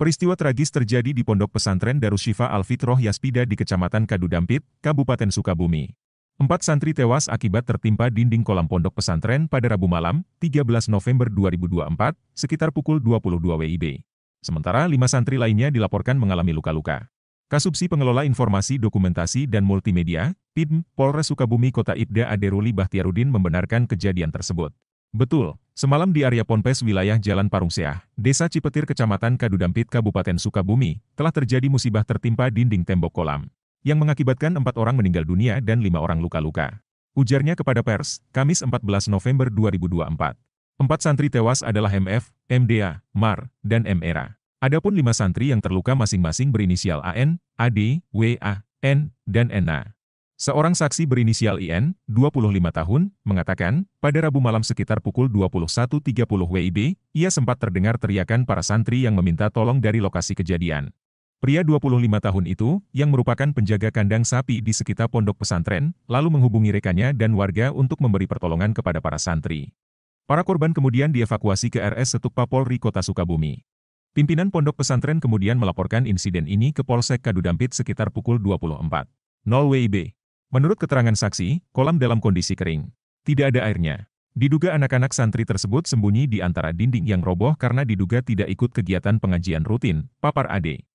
Peristiwa tragis terjadi di Pondok Pesantren Darussyifa Al-Fitroh Yaspida di Kecamatan Kadudampit, Kabupaten Sukabumi. Empat santri tewas akibat tertimpa dinding kolam pondok pesantren pada Rabu malam, 13 November 2024, sekitar pukul 22 WIB. Sementara lima santri lainnya dilaporkan mengalami luka-luka. Kasubsi Pengelola Informasi Dokumentasi dan Multimedia, PIDM, Polres Sukabumi Kota Ibda Aderuli Bahtiarudin membenarkan kejadian tersebut. Betul, semalam di area Ponpes wilayah Jalan Parungseah, Desa Cipetir Kecamatan Kadudampit Kabupaten Sukabumi, telah terjadi musibah tertimpa dinding tembok kolam, yang mengakibatkan empat orang meninggal dunia dan lima orang luka-luka. Ujarnya kepada pers, Kamis 14 November 2024. Empat santri tewas adalah MF, MDA, MAR, dan MERA. Adapun lima santri yang terluka masing-masing berinisial AN, AD, WA, N, dan NA. Seorang saksi berinisial IN, 25 tahun, mengatakan, pada Rabu malam sekitar pukul 21.30 WIB, ia sempat terdengar teriakan para santri yang meminta tolong dari lokasi kejadian. Pria 25 tahun itu, yang merupakan penjaga kandang sapi di sekitar pondok pesantren, lalu menghubungi rekannya dan warga untuk memberi pertolongan kepada para santri. Para korban kemudian dievakuasi ke RS Setuk Papolri Kota Sukabumi. Pimpinan pondok pesantren kemudian melaporkan insiden ini ke Polsek Kadudampit sekitar pukul 24.00 WIB. Menurut keterangan saksi, kolam dalam kondisi kering. Tidak ada airnya. Diduga anak-anak santri tersebut sembunyi di antara dinding yang roboh karena diduga tidak ikut kegiatan pengajian rutin, papar Ade.